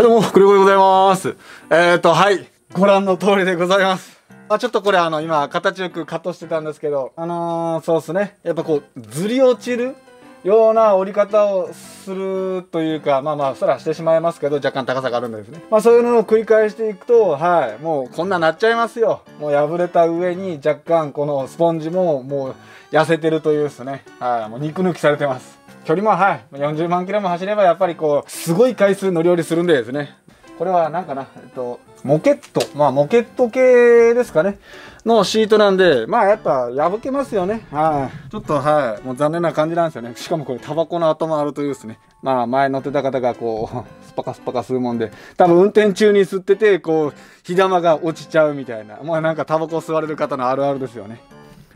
はいどうも、クレゴでございます。えーと、はい。ご覧の通りでございます。あ、ちょっとこれあの、今、形よくカットしてたんですけど、あのー、そうですね。やっぱこう、ずり落ちるような折り方をするというか、まあまあ、そらしてしまいますけど、若干高さがあるんですね。まあそういうのを繰り返していくと、はい、もうこんななっちゃいますよ。もう破れた上に若干このスポンジももう痩せてるというですね。はい、もう肉抜きされてます。距離もはい、40万キロも走ればやっぱりこう、すごい回数乗り降りするんでですね。これはなんかな、えっと、モケット、まあモケット系ですかね、のシートなんで、まあやっぱ破けますよね。はい。ちょっとはい、もう残念な感じなんですよね。しかもこれタバコの跡もあるというですね。まあ前乗ってた方がこう、スパカスパカするもんで、多分運転中に吸ってて、こう、火玉が落ちちゃうみたいな。まあなんかタバコ吸われる方のあるあるですよね。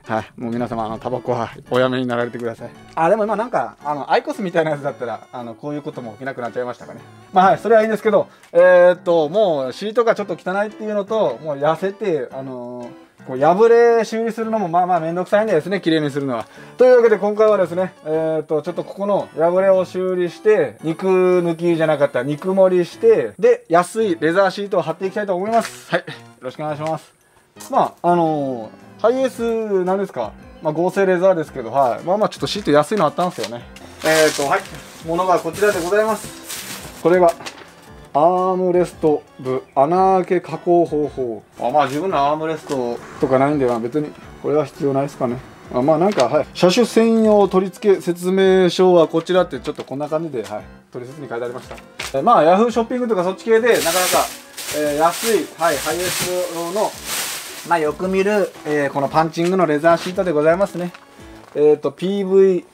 はい。もう皆様、あの、タバコはおやめになられてください。あ、でも今なんか、あの、アイコスみたいなやつだったら、あの、こういうことも起きなくなっちゃいましたかね。まあはい、それはいいんですけど、えー、っと、もうシートがちょっと汚いっていうのと、もう痩せて、あのーこう破れ修理するのもまあまあめんどくさいんでですね、綺麗にするのは。というわけで今回はですね、えー、っと、ちょっとここの破れを修理して、肉抜きじゃなかった肉盛りして、で、安いレザーシートを貼っていきたいと思います。はい。よろしくお願いします。まあ、あのーハイエースなんですか、まあ、合成レザーですけど、はい。まあまあちょっとシート安いのあったんですよね。えー、と、はい。ものがこちらでございます。これが、アームレスト部穴開け加工方法。あまあ自分のアームレストとかないんで、まあ別にこれは必要ないですかね。あまあなんか、はい。車種専用取り付け説明書はこちらってちょっとこんな感じで、はい。取説に書いてありました。えまあヤフーショッピングとかそっち系でなかなか、えー安い、はい、ハイエース用のまあよく見る、えーこのパンチングのレザーシートでございますね。えっ、と PV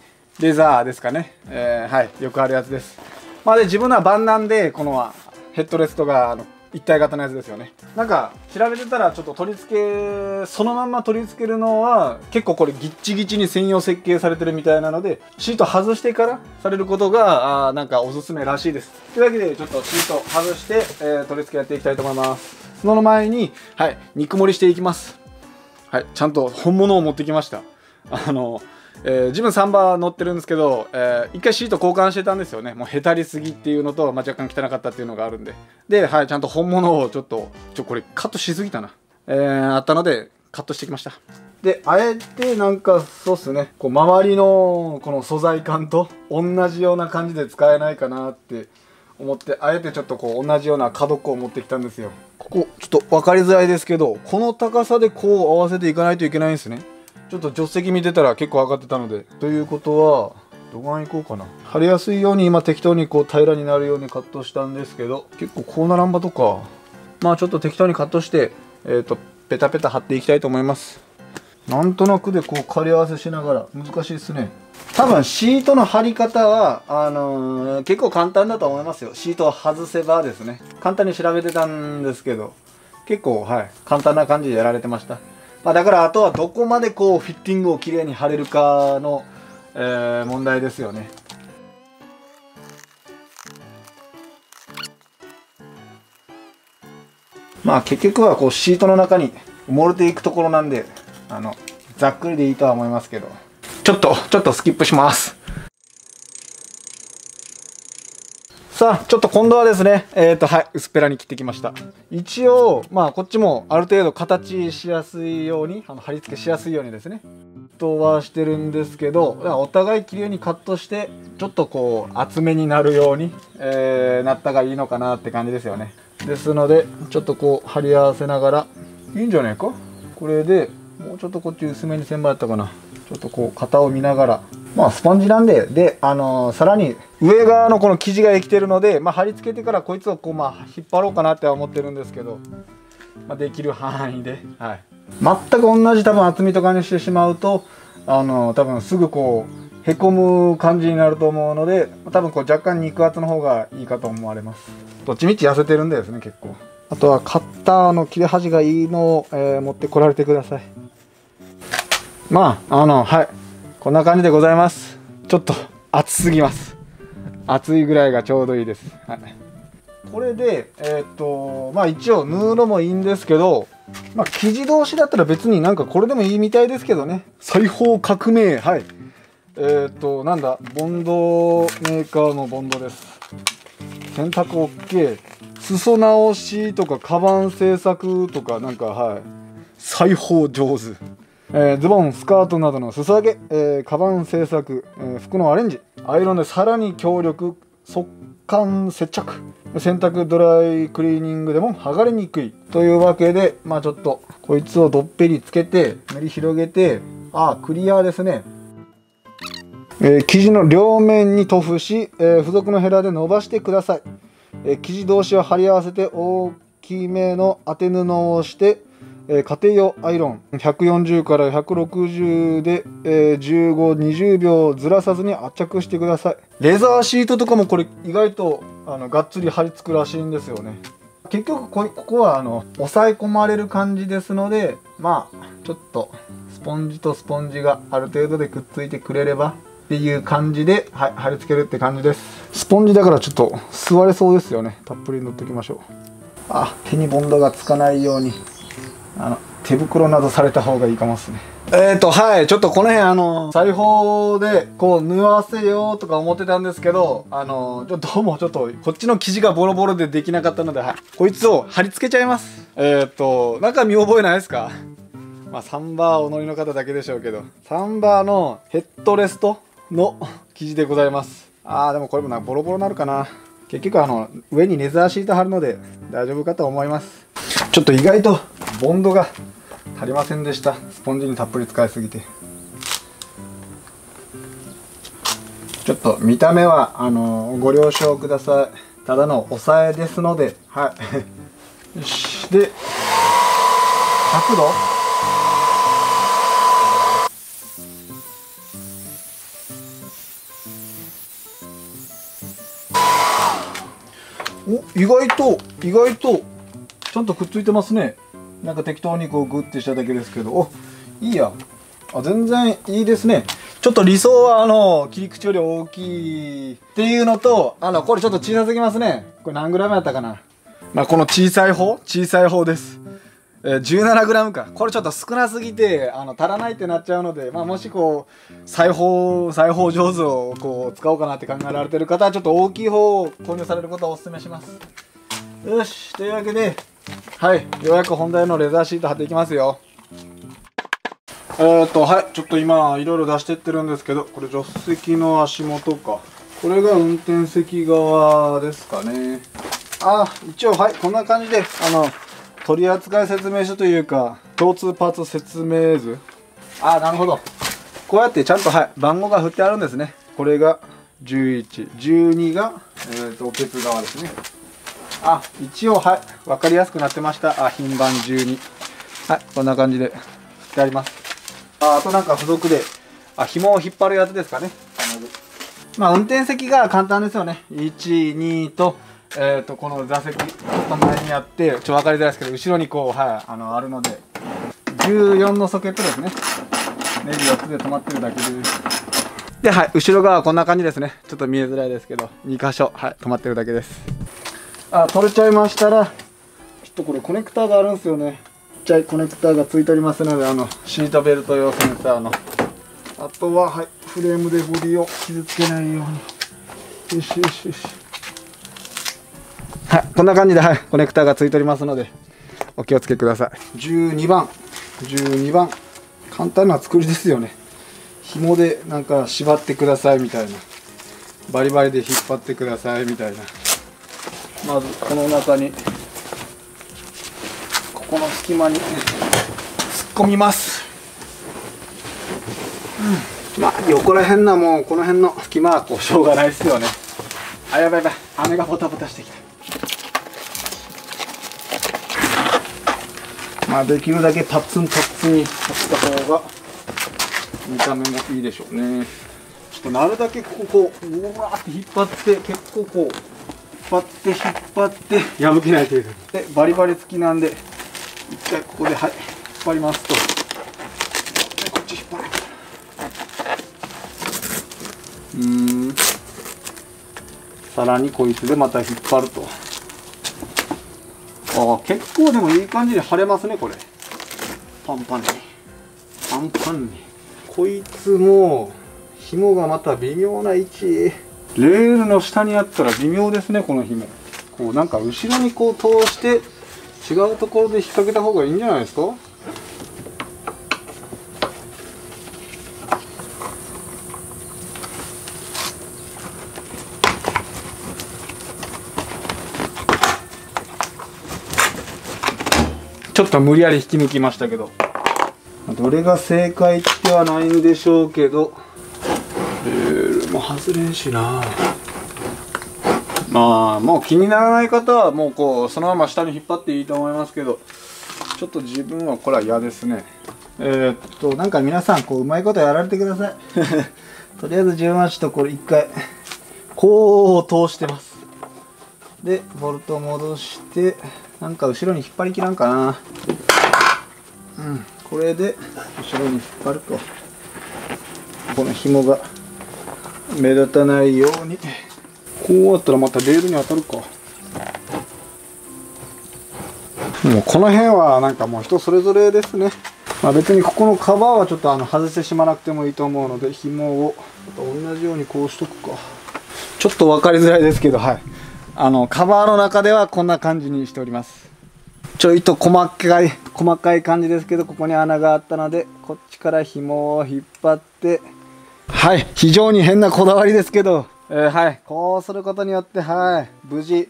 レザーですかね。えーはいよくあるやつです。まあで自分のは万難でこのヘッドレストがあの一体型のやつですよね。なんか調べてたらちょっと取り付けそのまんま取り付けるのは結構これギッチギチに専用設計されてるみたいなのでシート外してからされることがあなんかおすすめらしいです。というわけでちょっとシート外して、えー取り付けやっていきたいと思います。その前に、はい、肉盛りしていきます。はい、ちゃんと本物を持ってきました。あの、えー自分サンバ乗ってるんですけど、えー一回シート交換してたんですよね。もうへたりすぎっていうのと、まあ、若干汚かったっていうのがあるんで。で、はい、ちゃんと本物をちょっと、ちょ、これカットしすぎたな。えーあったので、カットしてきました。で、あえてなんか、そうっすね、こう、周りのこの素材感と同じような感じで使えないかなって思ってあえてちょっとこう同じような角っこを持ってきたんですよ。ここちょっと分かりづらいですけどこの高さでこう合わせていかないといけないんですね。ちょっと助手席見てたら結構上がってたので。ということはどこに行こうかな。貼りやすいように今適当にこう平らになるようにカットしたんですけど結構こうならんばとか。まあちょっと適当にカットしてえっ、とペタペタ貼っていきたいと思います。なんとなくでこう仮合わせしながら難しいですね。多分シートの貼り方はあのー結構簡単だと思いますよ。シートを外せばですね。簡単に調べてたんですけど結構はい簡単な感じでやられてました、まあ、だからあとはどこまでこうフィッティングをきれいに貼れるかの、えー問題ですよね。まあ結局はこうシートの中に埋もれていくところなんであのざっくりでいいとは思いますけど。ちょっとちょっとスキップします。さあちょっと今度はですねえっ、とはい薄っぺらに切ってきました。一応まあこっちもある程度形しやすいようにあの貼り付けしやすいようにですねとはしてるんですけどお互い綺麗にカットしてちょっとこう厚めになるように、えーなったがいいのかなって感じですよね。ですのでちょっとこう貼り合わせながら。いいんじゃないか？これでもうちょっとこっち薄めに千倍やったかな。ちょっとこう型を見ながら。まあスポンジなんで。であのーさらに上側のこの生地が生きてるので、まあ、貼り付けてからこいつをこうまあ引っ張ろうかなって思ってるんですけど、まあ、できる範囲で、はい、全く同じ多分厚みとかにしてしまうとあのー多分すぐこうへこむ感じになると思うので多分こう若干肉厚の方がいいかと思われます。どっちみち痩せてるんでですね結構。あとはカッターの切れ端がいいのを、えー持ってこられてください。まああのはい。こんな感じでございます。ちょっと熱すぎます。熱いぐらいがちょうどいいです、はい、これでえーっとまあ一応布もいいんですけどまあ生地同士だったら別になんかこれでもいいみたいですけどね。裁縫革命。はい。えーっとなんだボンドメーカーのボンドです。洗濯 OK 裾直しとかカバン製作とかなんかはい。裁縫上手。えー、ズボンスカートなどの裾上げ、えー、カバン製作、えー、服のアレンジ。アイロンでさらに強力速乾接着。洗濯ドライクリーニングでも剥がれにくい。というわけでまあちょっとこいつをどっぺりつけて塗り広げてああクリアですね。えー、生地の両面に塗布し、えー、付属のヘラで伸ばしてください、えー、生地同士を貼り合わせて大きめの当て布をして、え家庭用アイロン140から160で、え1520秒ずらさずに圧着してください。レザーシートとかもこれ意外とあのがっつり貼り付くらしいんですよね。結局ここはあの抑え込まれる感じですのでまあちょっとスポンジとスポンジがある程度でくっついてくれればっていう感じで、はい、貼り付けるって感じです。スポンジだからちょっと座れそうですよね。たっぷり塗っておきましょう。あ手にボンドがつかないように。あの手袋などされた方がいいかもですね。えーとはい。ちょっとこの辺あの裁縫でこう縫わせようとか思ってたんですけどあのちょどうもちょっとこっちの生地がボロボロでできなかったので、はい、こいつを貼り付けちゃいます。えーとなんか見覚えないですか？まあサンバーお乗りの方だけでしょうけどサンバーのヘッドレストの生地でございます。あーでもこれもなボロボロなるかな。結局あの上にレザーシート貼るので大丈夫かと思います。ちょっと意外とボンドが足りませんでした。スポンジにたっぷり使いすぎて。ちょっと見た目はあのご了承ください。ただの押さえですので。はい。よ しで100度。お意外と意外とちゃんとくっついてますね。なんか適当にこうグッてしただけですけどおいいや。あ全然いいですね。ちょっと理想はあの切り口より大きいっていうのとあのこれちょっと小さすぎますね。これ何グラムやったかな。まあこの小さい方？小さい方です。えー、17g か。これちょっと少なすぎてあの足らないってなっちゃうので、まあ、もしこう裁縫裁縫上手をこう使おうかなって考えられてる方はちょっと大きい方を購入されることをお勧めします。よし。というわけではいようやく本題のレザーシート貼っていきますよ。えー、っとはいちょっと今いろいろ出してってるんですけどこれ助手席の足元か。これが運転席側ですかね。あ一応はいこんな感じであの取扱説明書というか共通パーツ説明図。ああなるほど。こうやってちゃんとはい番号が振ってあるんですね。これが1112がえっ、ー、とおけつ側ですねあ一応はい分かりやすくなってました。あ品番12はいこんな感じで振ってあります。ああとなんか付属で。あ紐を引っ張るやつですかね。まあ運転席が簡単ですよね。12とえーと、この座席ちょっと前にあってちょっと分かりづらいですけど後ろにこうはいあのあるので。14のソケットですね。ネジ4つで止まってるだけで。すではい後ろ側はこんな感じですね。ちょっと見えづらいですけど2箇所はい止まってるだけです。あ取れちゃいましたらちょっとこれコネクターがあるんですよねちっちゃいコネクターがついておりますのであのシートベルト用センサーのあとははいフレームでボディを傷つけないようによしよしよしはい、こんな感じで、はい、コネクターがついておりますので、お気をつけください。12番、12番、簡単な作りですよね。紐でなんか縛ってくださいみたいな。バリバリで引っ張ってくださいみたいな。まず、この中に、ここの隙間に、突っ込みます。うん、まあ、横ら辺なもう、この辺の隙間はこうしょうがないですよね。あ、やばいやばい。雨がボタボタしてきた。まあできるだけパツンパツンに貼った方が見た目もいいでしょうねちょっとなるだけここうわーって引っ張って結構こう張って引っ張って。破けない程度でバリバリ付きなんで一回ここではい引っ張りますと。でこっち引っ張るうん。さらにこいつでまた引っ張ると。あ結構でもいい感じに貼れますねこれ。パンパンに。パンパンに。こいつも紐がまた微妙な位置レールの下にあったら微妙ですねこの紐。こうなんか後ろにこう通して違うところで引っ掛けた方がいいんじゃないですか？ちょっと無理やり引き抜きましたけど。どれが正解ってはないんでしょうけど、もう外れんしな。まあもう気にならない方はもうこうそのまま下に引っ張っていいと思いますけどちょっと自分はこれは嫌ですね。えー、っとなんか皆さんこううまいことやられてください。とりあえず自分はちょっとこれ一回こう通してます。でボルト戻してなんか後ろに引っ張りきらんかな。うんこれで後ろに引っ張ると。この紐が目立たないように。こうやったらまたレールに当たるか。もうこの辺はなんかもう人それぞれですね。まあ別にここのカバーはちょっとあの外してしまなくてもいいと思うので紐を同じようにこうしとくか。ちょっと分かりづらいですけどはい。あのカバーの中ではこんな感じにしております。ちょいと細かい細かい感じですけどここに穴があったのでこっちから紐を引っ張ってはい非常に変なこだわりですけど、えー、はい。こうすることによってはい。無事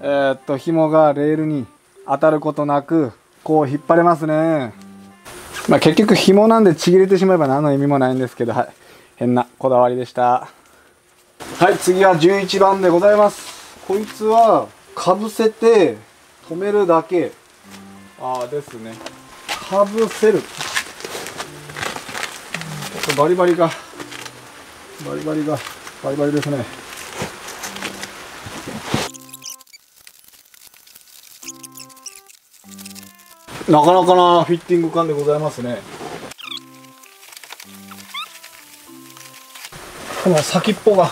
えー、っと紐がレールに当たることなくこう引っ張れますね。まあ結局紐なんでちぎれてしまえば何の意味もないんですけどはい。変なこだわりでした。はい次は11番でございます。こいつはかぶせて止めるだけ。ああですね。かぶせる。ちょっとバリバリがバリバリがバリバリですね。なかなかなフィッティング感でございますね。この先っぽが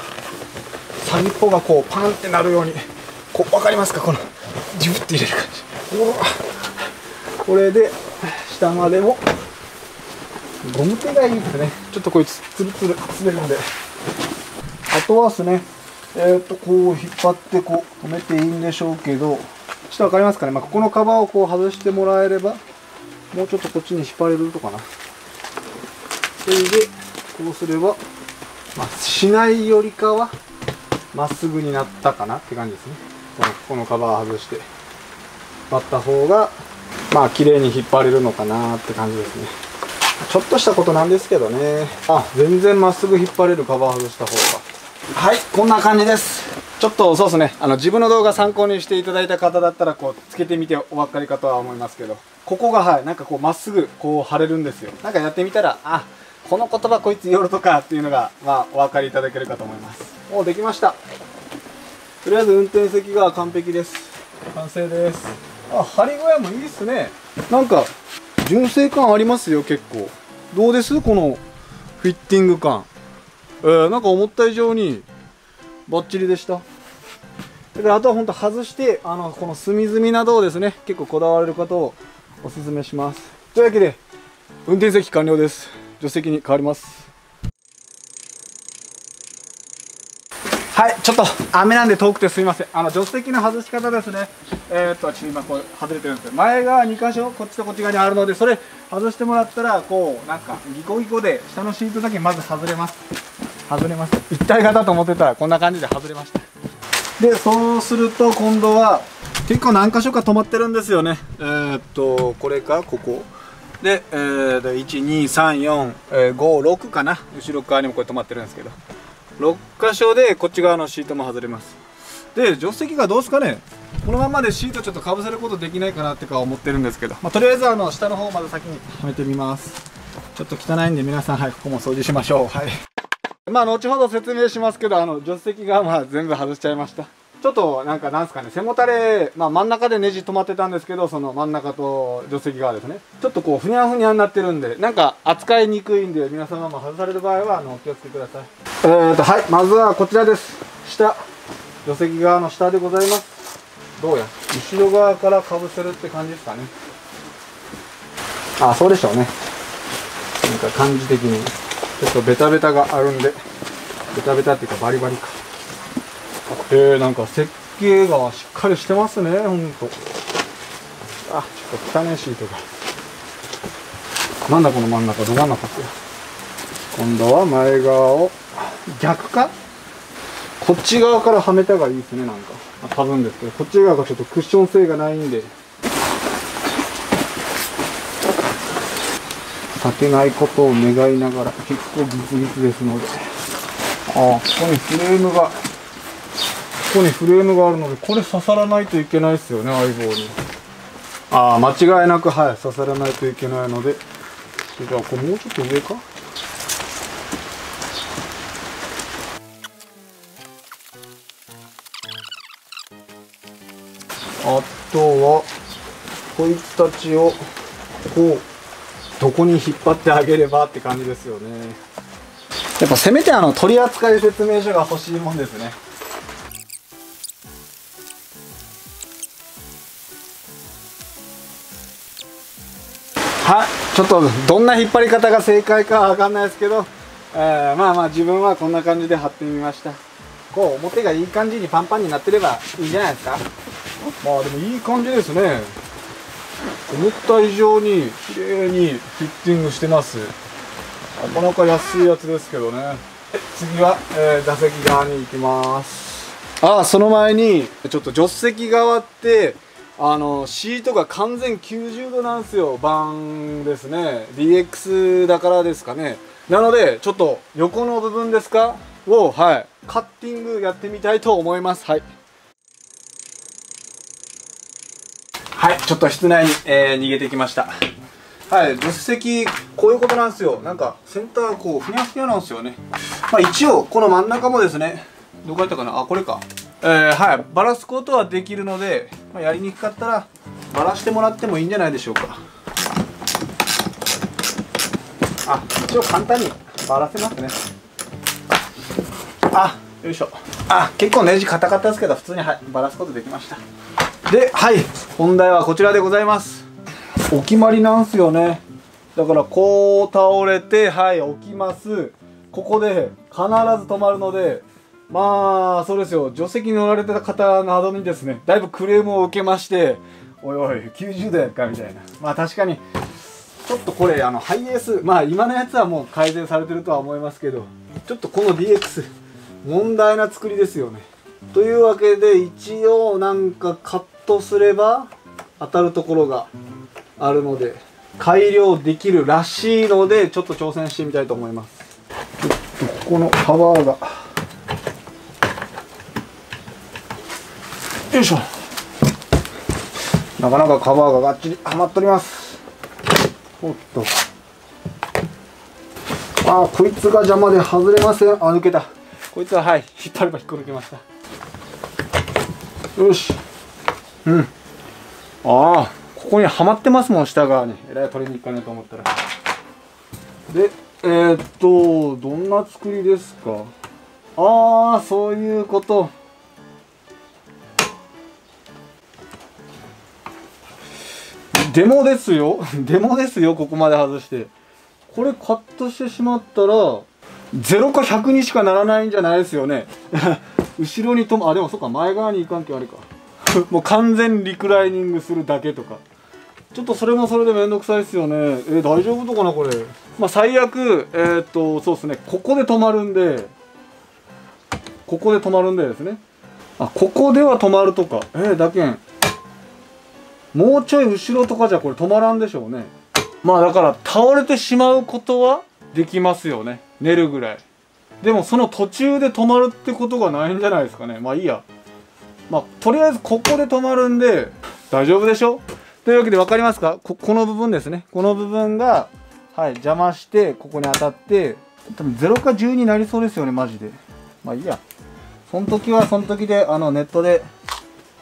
先っぽがこうパンってなるようにこう分かりますか？このジュッて入れる感じ。これで下までもゴム手がいいですね。ちょっとこいつツルツル滑るんで。あとはですね。えっ、ー、とこう引っ張ってこう止めていいんでしょうけど。ちょっと分かりますかね、まあ、ここのカバーをこう外してもらえればもうちょっとこっちに引っ張れるとかな。それでこうすればまあ、しないよりかはまっすぐになったかなって感じですね。このこのカバー外して。割った方がまあ綺麗に引っ張れるのかなって感じですねちょっとしたことなんですけどね。あ全然まっすぐ引っ張れるカバー外した方が。はいこんな感じです。ちょっとそうですね。あの自分の動画参考にしていただいた方だったらこうつけてみてお分かりかとは思いますけど。ここがはいなんかこうまっすぐこう貼れるんですよ。なんかやってみたらあこの言葉こいつ夜とかっていうのが、まあ、お分かりいただけるかと思います。もうできました。とりあえず運転席が完璧です。完成です。あ張り小屋もいいっすね。なんか純正感ありますよ結構。どうです？このフィッティング感。えー、なんか思った以上にバッチリでした。だからあとは本当外してあのこの隅々などをですね結構こだわれる方をおすすめします。というわけで運転席完了です。助手席に変わりますはいちょっと。雨なんで遠くてすみません。あの助手席の外し方ですね。えー、っとちょ今こう外れてるんですけど前が2箇所こっちとこっち側にあるのでそれ外してもらったらこうなんかギコギコで下のシートだけまず外れます。外れます。一体型と思ってたらこんな感じで外れました。でそうすると今度は結構何箇所か止まってるんですよね。えー、っとこれかここ。で、えー、123456かな。後ろ側にもこれ止まってるんですけど。6箇所でこっち側のシートも外れます。で助手席がどうですかね。このままでシートちょっとかぶせることできないかなってか思ってるんですけど、まあ、とりあえずあの下の方まで先にはめてみます。ちょっと汚いんで皆さんはいここも掃除しましょう。はい。まあ後ほど説明しますけどあの助手席がまあ全部外しちゃいました。ちょっとなんかなんすかね背もたれ、まあ、真ん中でネジ止まってたんですけどその真ん中と助手席側ですね。ちょっとこうふにゃふにゃになってるんでなんか扱いにくいんで皆様も外される場合はあのお気をつけください。えーとはいまずはこちらです。下。助手席側の下でございます。どうや？後ろ側からかぶせるって感じですかね。あそうでしょうね。なんか感じ的に。ちょっとベタベタがあるんでベタベタっていうかバリバリか。えー、なんか設計がしっかりしてますねほんと。あちょっと汚いシートが。なんだこの真ん中ど真ん中って。今度は前側を逆か？こっち側からはめた方がいいですねなんか。多分ですけどこっち側がちょっとクッション性がないんで。立てないことを願いながら結構ギツギツですので。ああここにフレームが。ここにフレームがあるのでこれ刺さらないといけないですよね相棒に。ああ間違いなくはい刺さらないといけないので。じゃあこれもうちょっと上か？あとはこいつたちをこうどこに引っ張ってあげればって感じですよね。やっぱせめてあの取扱説明書が欲しいもんですねはいちょっとどんな引っ張り方が正解かわかんないですけど、えー、まあまあ自分はこんな感じで貼ってみました。こう表がいい感じにパンパンになってればいいんじゃないですか。まあでもいい感じですね。思った以上に綺麗にフィッティングしてます。なかなか安いやつですけどね。次は、えー、座席側に行きます。ああその前にちょっと助手席側ってあのシートが完全90度なんですよ版ですね。DX だからですかね。なのでちょっと横の部分ですか？をはい。カッティングやってみたいと思います。はい。はいちょっと室内に、えー、逃げてきました。はい助手席こういうことなんですよ。なんかセンターこうふにゃふにゃなんですよね。まあ一応この真ん中もですね。どこやったかな？あこれか。えー、はいバラすことはできるので、まあ、やりにくかったらバラしてもらってもいいんじゃないでしょうか。あ一応簡単にバラせますね。あよいしょ。あ結構ネジ硬かったですけど普通に、はい、バラすことできました。ではい本題はこちらでございます。お決まりなんすよね。だからこう倒れてはい置きます。ここで必ず止まるのでまあそうですよ。助手席に乗られてた方などにですねだいぶクレームを受けましておいおい90度やっかみたいな。まあ確かにちょっとこれあのハイエースまあ今のやつはもう改善されてるとは思いますけどちょっとこの DX 問題な作りですよね。というわけで一応なんかカットすれば当たるところがあるので改良できるらしいのでちょっと挑戦してみたいと思います。ちょっとここのパワーが。よいしょ。なかなかカバーががっちりはまっております。おっと。ああこいつが邪魔で外れませんあ抜けた。こいつははい引っ張れば引っこ抜けました。よし。うん。ああここにはまってますもん下側に。えらい取りに行かないと思ったら。でえー、っとどんな作りですか？ああそういうこと。デモですよ。デモですよここまで外して。これカットしてしまったら0か100にしかならないんじゃないですよね。後ろにともあでもそっか前側に行かんけあれか。もう完全リクライニングするだけとか。ちょっとそれもそれでめんどくさいですよね。え大丈夫とかなこれ。まあ最悪えー、っとそうですね。ここで止まるんで。ここで止まるんでですね。あここでは止まるとか。えー、だけん。もうちょい後ろとかじゃこれ止まらんでしょうね。まあだから倒れてしまうことはできますよね。寝るぐらい。でもその途中で止まるってことがないんじゃないですかね。まあいいや。まあとりあえずここで止まるんで大丈夫でしょ？というわけで分かりますか？この部分ですね。この部分がはい邪魔してここに当たって多分0か10になりそうですよねマジで。まあいいや。その時はその時であのネットで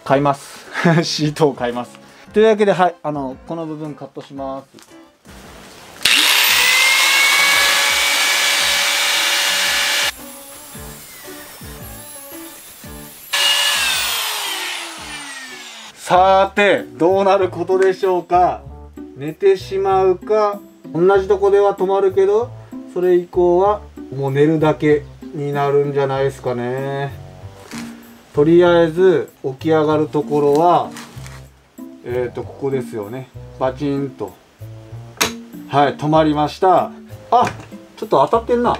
買います。シートを買います。というわけではいあのこの部分カットします。さてどうなることでしょうか？寝てしまうか？同じとこでは止まるけどそれ以降はもう寝るだけになるんじゃないですかね。とりあえず起き上がるところはえっ、ー、とここですよね。バチンと。はい止まりました。あちょっと当たってんな。あ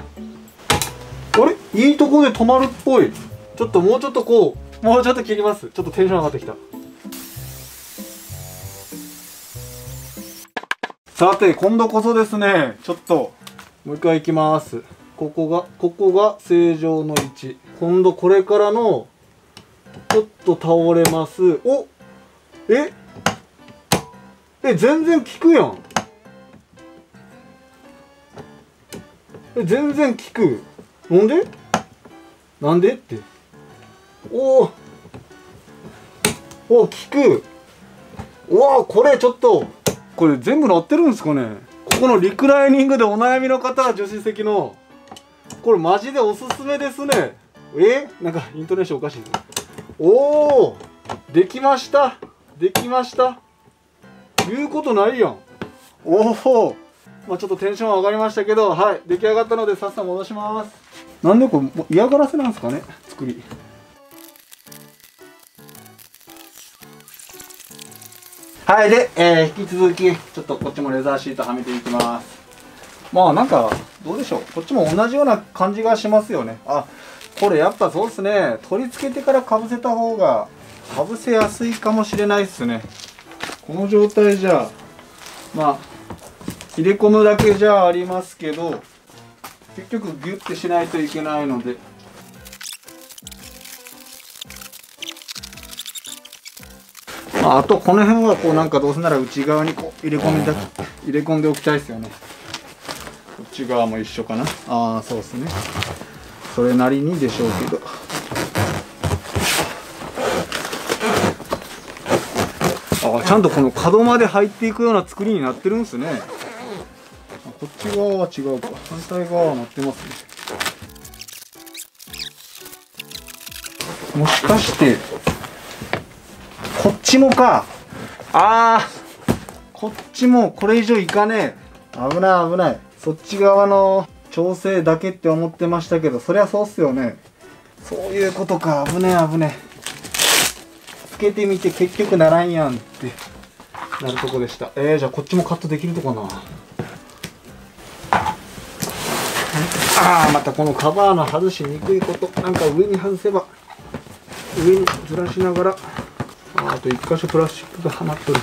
れ？いいとこで止まるっぽい。ちょっともうちょっとこうもうちょっと切ります。ちょっとテンション上がってきた。さて今度こそですね。ちょっともう一回いきます。ここがここが正常の位置。今度これからのちょっと倒れます。おえ？え全然効くやん。え全然効く。なんで？なんで？って。おおお効く。うわこれちょっと。これ全部乗ってるんですかね？ここのリクライニングでお悩みの方助手席の。これマジでおすすめですね。え？なんかイントネーションおかしいおおできました。できました。言うことないやん。おお。まあちょっとテンション上がりましたけどはい。出来上がったのでさっさ戻します。なんでこれ嫌がらせなんですかね作り。はい。で、えー、引き続きちょっとこっちもレザーシートはめていきます。まあなんかどうでしょう。こっちも同じような感じがしますよね。あこれやっぱそうっすね。取り付けてからかぶせた方がかぶせやすいかもしれないっすねこの状態じゃまあ入れ込むだけじゃありますけど結局ギュッてしないといけないので。あとこの辺はこうなんかどうせなら内側にこう入れ込みだ入れ込んでおきたいですよね。こっち側も一緒かな。ああそうですね。それなりにでしょうけど。あちゃんとこの角まで入っていくような作りになってるんですね。こっち側は違うか。反対側はなってますね。もしかしてこっちもか。あー。こっちもこれ以上いかねえ。危ない危ない。そっち側の調整だけって思ってましたけどそりゃそうっすよね。そういうことか。危ねえ危ねえつけてみて結局ならんやんってなるとこでした。えー、じゃあこっちもカットできるとかな。ああまたこのカバーの外しにくいこと。なんか上に外せば上にずらしながら。あと1箇所プラスチックがはまっとる。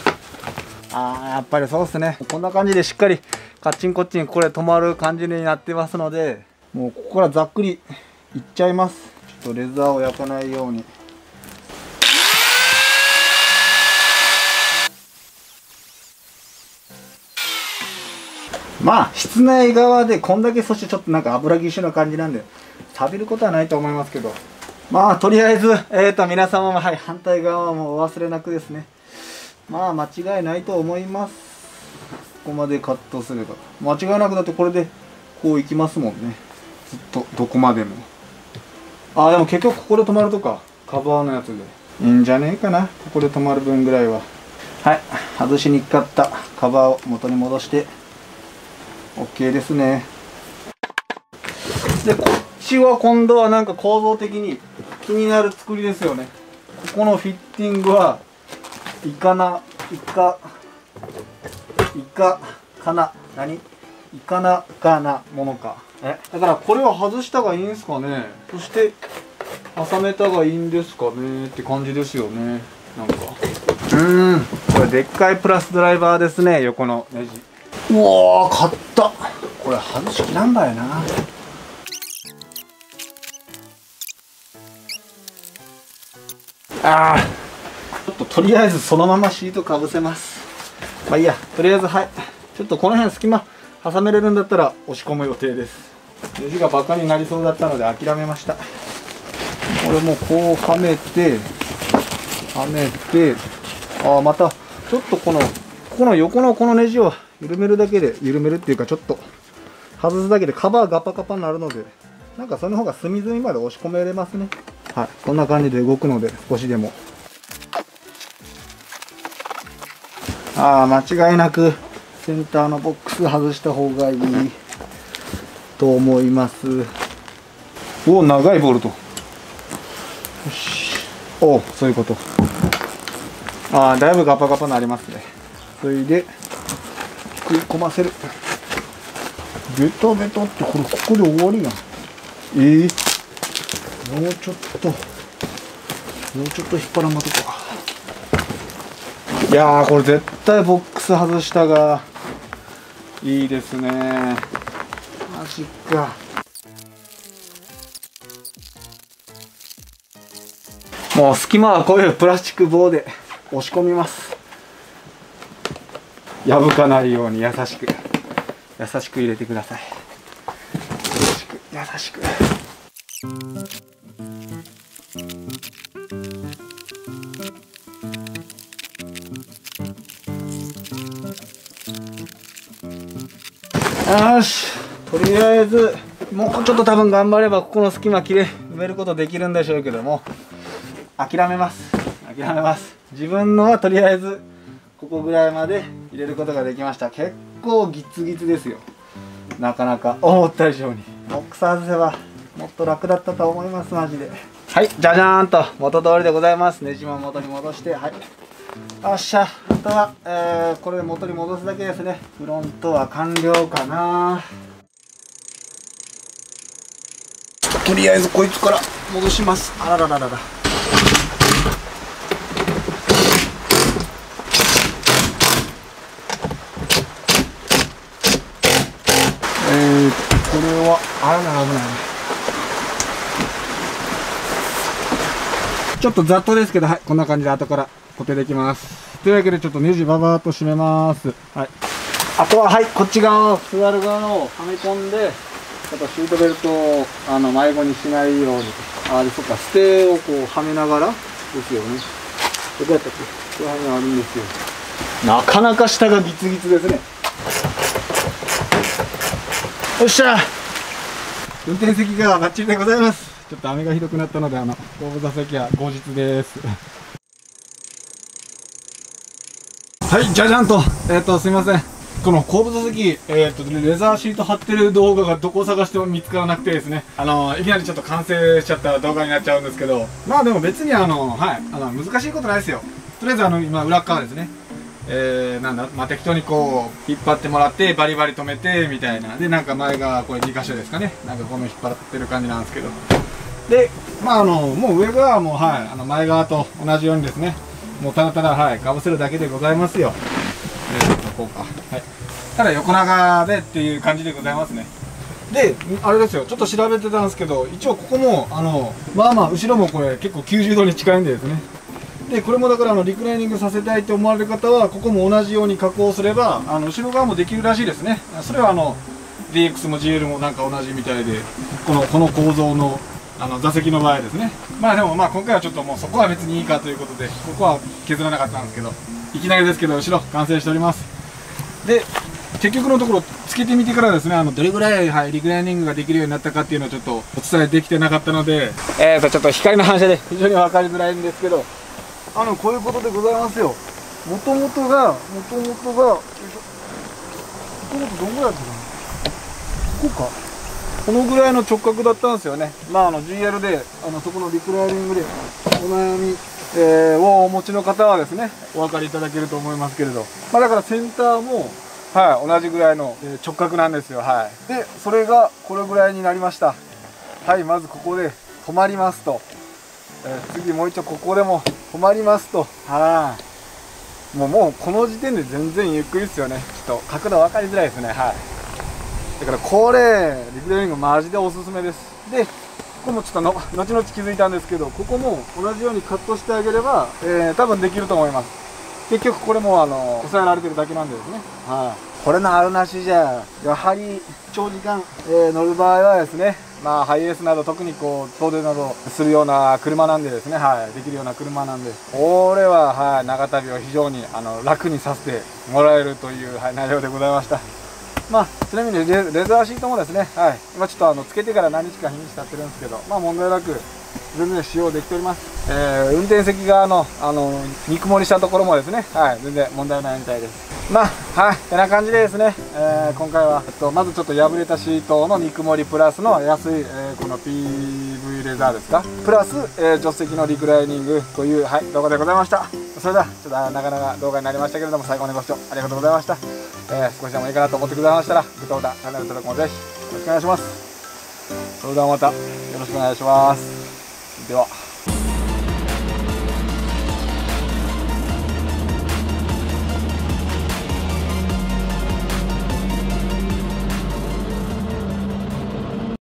あーやっぱりそうっすね。こんな感じでしっかりカッチンコッチンこれ止まる感じになってますのでもうここからざっくりいっちゃいます。ちょっとレザーを焼かないように。まあ室内側でこんだけそしてちょっとなんか油ぎっしゅな感じなんで錆びることはないと思いますけど。まあとりあえずえ、ー、と皆様もはい反対側もお忘れなくですね。まあ間違いないと思います。ここまでカットすれば。間違いなくだってこれでこういきますもんね。ずっとどこまでも。ああでも結局ここで止まるとか。カバーのやつで。いいんじゃねえかな。ここで止まる分ぐらいは。はい外しにくかったカバーを元に戻して。OK ですね。でこっちは今度はなんか構造的に気になる作りですよね。ここのフィッティングはいかないかいかかな何？いかなかなものか。え？だからこれは外したがいいんですかね。そして挟めたがいいんですかね。って感じですよね。なんか。うん。これでっかいプラスドライバーですね。横のネジうわ買った。これ外しきらんばやな。ああちょっととりあえずそのままシートかぶせます。まあいいや。とりあえずはい。ちょっとこの辺隙間挟めれるんだったら押し込む予定です。ネジがバカになりそうだったので諦めました。これもこうはめてはめて。ああまたちょっとこのここの横のこのネジを緩めるだけで緩めるっていうかちょっと外すだけでカバーガパガパになるのでなんかその方が隅々まで押し込めれますね。はい。こんな感じで動くので少しでも。ああ間違いなくセンターのボックス外した方がいい。と思います。おお長いボルトよし。おおそういうこと。ああだいぶガパガパなりますね。それで食い込ませる。ベトベトってこれここで終わりやん。ええもうちょっと。もうちょっと引っ張らんまとかいやーこれ絶対ボックス外したがいいですね。マジか。もう隙間はこういうプラスチック棒で押し込みます。破かないように優しく優しく入れてください。優しく優しく。よしとりあえずもうちょっと多分頑張ればここの隙間きれい埋めることできるんでしょうけども。諦めます。諦めます。自分のはとりあえずここぐらいまでれることができました。結構ギツギツですよ。なかなか。思った以上に。ボックス外せばもっと楽だったと思います。マジで。はい。じゃじゃーんと。元通りでございます。ネジも元に戻して。はい。よっしゃ。あとは、えー、これで元に戻すだけですね。フロントは完了かな。とりあえずこいつから戻します。あらららららえー、これはあらら危ないちょっとざっとですけどはいこんな感じで後から固定できます。というわけでちょっとネジババーっと締めますはいあとははいこっち側座る側のはめ込んでちょっとシートベルトをあの迷子にしないようにあれそっかステをこうはめながらですよねどこやったっけここら辺にあるんですよなかなか下がギツギツですねっしゃ。運転席がバッチリでございます。ちょっと雨がひどくなったのであの後部座席は後日です。はいじゃじゃんと。えっ、ー、とすいません。この後部座席、えー、っと、レザーシート貼ってる動画がどこを探しても見つからなくてですね、あの、いきなりちょっと完成しちゃった動画になっちゃうんですけど、まあでも別にあの、はい、あの、難しいことないですよ。とりあえずあの、今、裏側ですね。えー、なんだ、まあ、適当にこう、引っ張ってもらって、バリバリ止めて、みたいな。で、なんか前がこれ2箇所ですかね。なんかこの引っ張ってる感じなんですけど。で、まああの、もう上側はもう、はい、あの、前側と同じようにですね、もうただただ、はい、かぶせるだけでございますよ。えー、こうか。はい。ただ横長でっていう感じでございますねであれですよちょっと調べてたんですけど一応ここもあのまあまあ後ろもこれ結構90度に近いんでですねでこれもだからあのリクライニングさせたいと思われる方はここも同じように加工すればあの後ろ側もできるらしいですね。それはあの DX も GL もなんか同じみたいでこのこの構造のあの座席の場合ですね。まあでもまあ今回はちょっともうそこは別にいいかということでここは削らなかったんですけどいきなりですけど後ろ完成しております。で結局のところつけてみてからですねあのどれぐらい、はい、リクライニングができるようになったかっていうのをちょっとお伝えできてなかったのでえーとちょっと光の反射で。非常に分かりづらいんですけどあのこういうことでございますよ。もともとがもともとがもともとどんぐらいだったかなここか。このぐらいの直角だったんですよね。まああの GL であのそこのリクライニングでお悩みえー、をお持ちの方はですねお分かりいただけると思いますけれど、まあ、だからセンターもはい同じぐらいの直角なんですよ。はい。でそれがこれぐらいになりました。はいまずここで止まりますと、えー、次もう一度ここでも止まりますと。はいもうもうこの時点で全然ゆっくりですよね。ちょっと。角度分かりづらいですね。はい。だからこれリクレーニングマジでおすすめです。でここもちょっとの後々気づいたんですけどここも同じようにカットしてあげれば、えー、多分できると思います。結局これもあの抑えられてるだけなんでですね。はい、これのあるなしじゃやはり長時間、えー、乗る場合はですねまあハイエースなど特にこう遠出などするような車なんでですね。はい。できるような車なんで。これははい長旅を非常にあの楽にさせてもらえるという、はい、内容でございました。まあ、ちなみにレザーシートもですね、はい、今ちょっとあのつけてから何日か日にち経ってるんですけど、まあ問題なく全然使用できております、えー、運転席側のあの肉盛りしたところもですね、はい、全然問題ないみたいです。まあはいてな感じでですね、えー、今回は、えっと、まずちょっと破れたシートの肉盛りプラスの安い、えー、この PV レザーですか。プラス、えー、助手席のリクライニングという、はい、動画でございました。それではちょっとなかなか動画になりましたけれども最後までご視聴ありがとうございました、えー、少しでもいいかなと思ってくださいましたらグッドボタンチャンネル登録もぜひよろしくお願いします。それではまたよろしくお願いします。では。